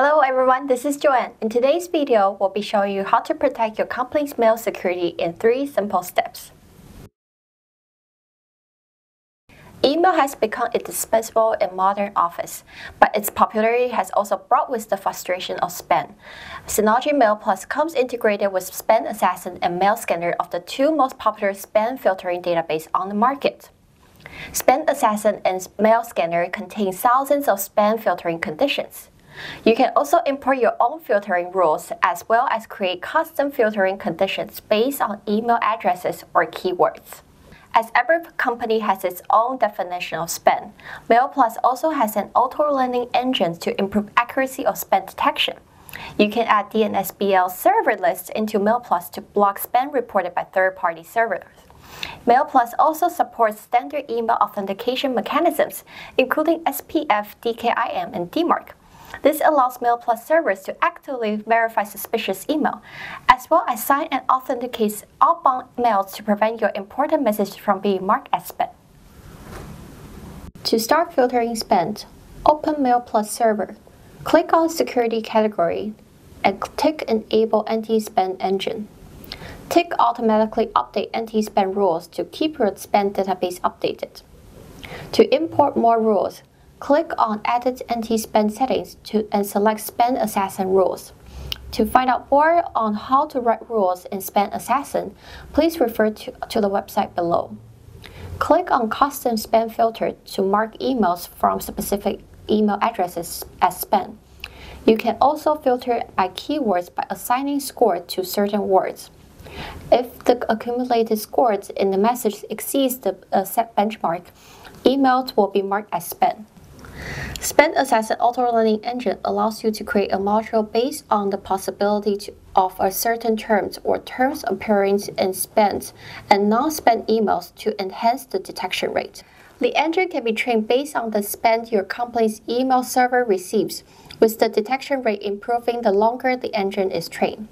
Hello everyone, this is Joanne. In today's video, we'll be showing you how to protect your company's mail security in three simple steps. Email has become indispensable in modern office, but its popularity has also brought with the frustration of spam. Synology MailPlus comes integrated with SpamAssassin and MailScanner of the two most popular spam filtering database on the market. SpamAssassin and MailScanner contain thousands of spam filtering conditions. You can also import your own filtering rules as well as create custom filtering conditions based on email addresses or keywords. As every company has its own definition of spam, MailPlus also has an auto-learning engine to improve accuracy of spam detection. You can add DNSBL server lists into MailPlus to block spam reported by third-party servers. MailPlus also supports standard email authentication mechanisms, including SPF, DKIM, and DMARC. This allows MailPlus servers to actively verify suspicious email, as well as sign and authenticate outbound mails to prevent your important message from being marked as spam. To start filtering spam, open MailPlus server. Click on Security category and tick Enable Anti-Spam Engine. Tick Automatically Update Anti-Spam Rules to keep your spam database updated. To import more rules, Click on Edit Anti-Spam Settings to, and select SpamAssassin Rules. To find out more on how to write rules in SpamAssassin, please refer to, to the website below. Click on Custom Spam Filter to mark emails from specific email addresses as spam. You can also filter by keywords by assigning score to certain words. If the accumulated scores in the message exceeds the uh, set benchmark, emails will be marked as spam. SpamAssassin auto-learning engine allows you to create a module based on the possibility of a certain terms or terms appearing in spam and non-spam emails to enhance the detection rate. The engine can be trained based on the spam your company's email server receives, with the detection rate improving the longer the engine is trained.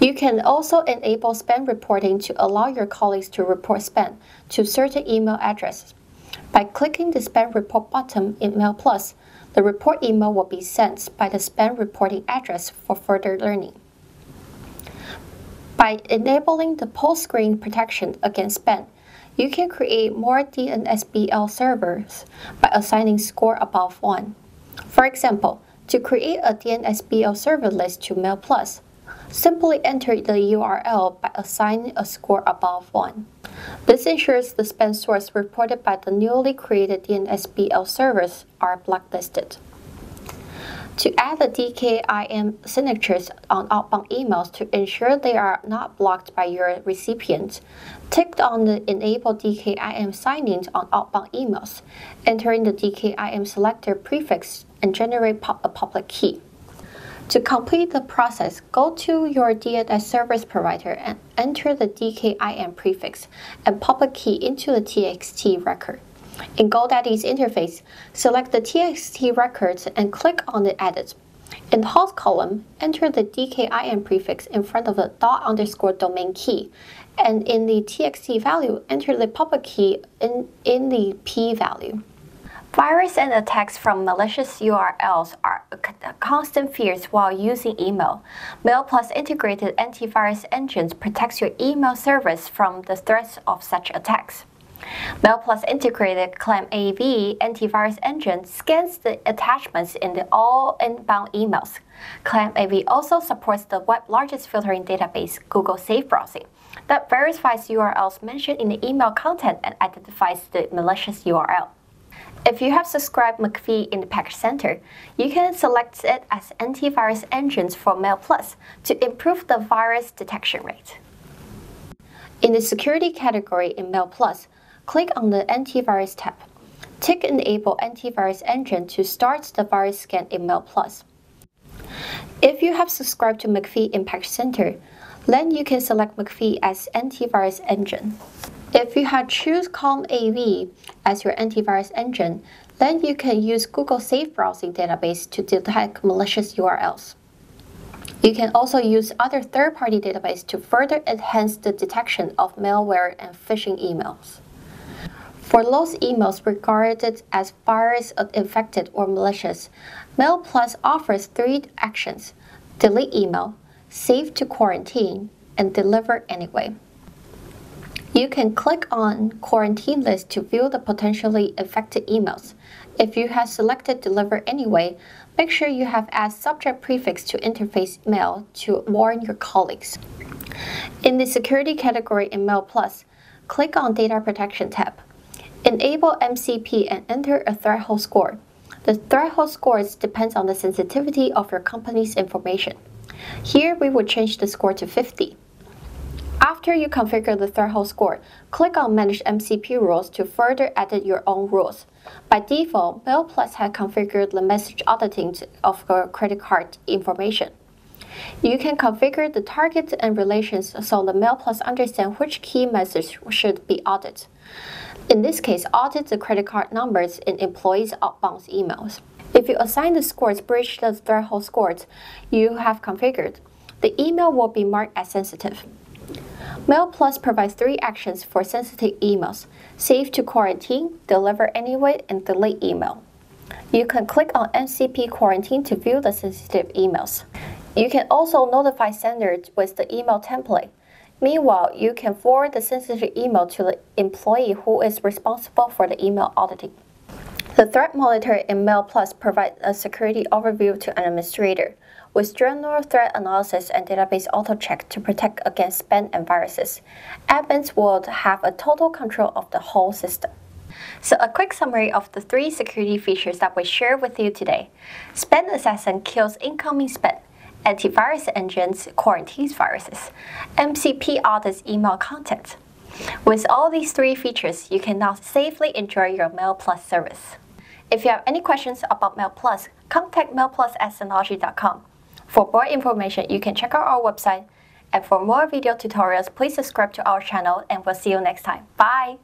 You can also enable spam reporting to allow your colleagues to report spam to certain email addresses. By clicking the Spam Report button in MailPlus, the report email will be sent by the spam reporting address for further learning. By enabling the post-screen protection against spam, you can create more DNSBL servers by assigning score above 1. For example, to create a DNSBL server list to MailPlus, simply enter the URL by assigning a score above 1. This ensures the spam source reported by the newly created DNSBL servers are blacklisted. To add the DKIM signatures on outbound emails to ensure they are not blocked by your recipient, tick on the Enable DKIM signing on outbound emails, entering the DKIM selector prefix and generate a public key. To complete the process, go to your DNS service provider and enter the DKIM prefix and public key into the TXT record. In GoDaddy's interface, select the TXT records and click on the Edit. In the host column, enter the DKIM prefix in front of the dot underscore domain key, and in the TXT value, enter the public key in, in the P value. Virus and attacks from malicious URLs are constant fears while using email. MailPlus integrated antivirus engines protects your email service from the threats of such attacks. MailPlus integrated ClamAV antivirus engine scans the attachments in the all inbound emails. ClamAV also supports the web largest filtering database, Google Safe Browsing, that verifies URLs mentioned in the email content and identifies the malicious URL. If you have subscribed McAfee in the Package Center, you can select it as antivirus engines for MailPlus to improve the virus detection rate. In the Security category in MailPlus, click on the Antivirus tab. Tick Enable Antivirus Engine to start the virus scan in MailPlus. If you have subscribed to McAfee in Center, then you can select McAfee as Antivirus Engine. If you had choose ClamAV as your antivirus engine, then you can use Google Safe Browsing database to detect malicious URLs. You can also use other third-party database to further enhance the detection of malware and phishing emails. For those emails regarded as virus infected or malicious, MailPlus offers three actions delete email, save to quarantine, and deliver anyway. You can click on Quarantine List to view the potentially affected emails. If you have selected Deliver Anyway, make sure you have added subject prefix to interface mail to warn your colleagues. In the Security category in MailPlus, click on Data Protection tab. Enable MCP and enter a threshold score. The threshold scores depends on the sensitivity of your company's information. Here we will change the score to 50. After you configure the threshold score, click on Manage MCP rules to further edit your own rules. By default, MailPlus has configured the message auditing of your credit card information. You can configure the targets and relations so the MailPlus understands which key message should be audited. In this case, audit the credit card numbers in employees' outbound emails. If you assign the scores breach the threshold scores you have configured, the email will be marked as sensitive. MailPlus provides three actions for sensitive emails save to quarantine, deliver anyway, and delete email. You can click on MCP quarantine to view the sensitive emails. You can also notify senders with the email template. Meanwhile, you can forward the sensitive email to the employee who is responsible for the email auditing. The Threat Monitor in MailPlus provides a security overview to an administrator with general threat analysis and database auto check to protect against spam and viruses. Admins will have a total control of the whole system. So a quick summary of the three security features that we share with you today. SpamAssassin kills incoming spam. Antivirus engines quarantines viruses. MCP audits email content. With all these three features, you can now safely enjoy your MailPlus service. If you have any questions about MailPlus, contact mailplus at synology.com. For more information, you can check out our website. And for more video tutorials, please subscribe to our channel and we'll see you next time. Bye!